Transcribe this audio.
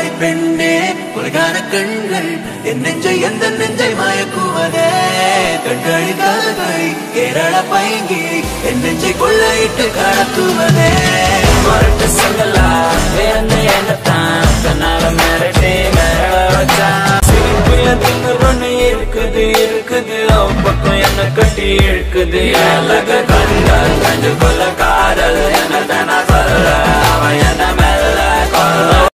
தாய் பெண்ணே உலகான கண்கள் என் நெஞ்சை எந்த நெஞ்சை மயக்குவதே? கண்களி காதகளி கேரள பைங்கி என் நெஞ்சை கொள்ளையிட்டு கடத்துவதே. மறுட்டு சொல்லலா வேந்த என்னத்தான் தன்னால மிரட்டி மிரள வச்சான் சிரிப்புல திங்குறொன்னு இருக்குது இருக்குது. அவ பக்கம் என்ன கட்டி இழுக்குது? அழக கண்கள்